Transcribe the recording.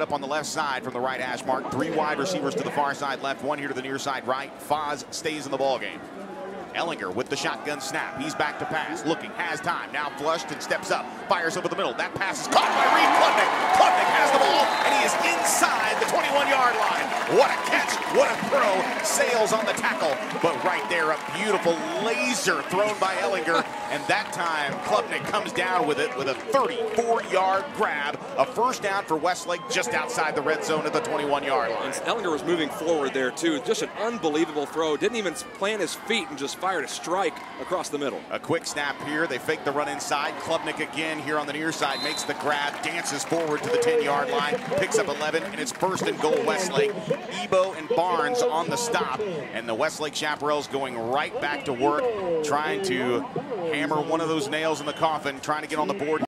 it up on the left side from the right hash mark. Three wide receivers to the far side left, one here to the near side right. Foz stays in the ball game. Ehlinger with the shotgun snap. He's back to pass. Looking, has time. Now flushed and steps up. Fires over the middle. That pass is caught by Reed Klubnik. Klubnik has the ball, and he is inside the 21-yard line. What a catch. What a throw. Sails on the tackle. But right there, a beautiful laser thrown by Ehlinger. And that time, Klubnik comes down with it with a 34-yard grab. A first down for Westlake just outside the red zone at the 21-yard line. And Ehlinger was moving forward there, too. Just an unbelievable throw. Didn't even plant his feet and just fired a strike across the middle. A quick snap here. They fake the run inside. Klubnik again here on the near side makes the grab, dances forward to the 10-yard line, picks up 11, and it's first and goal Westlake. Ebo and Barnes on the stop, and the Westlake Chaparrals going right back to work, trying to hammer one of those nails in the coffin, trying to get on the board.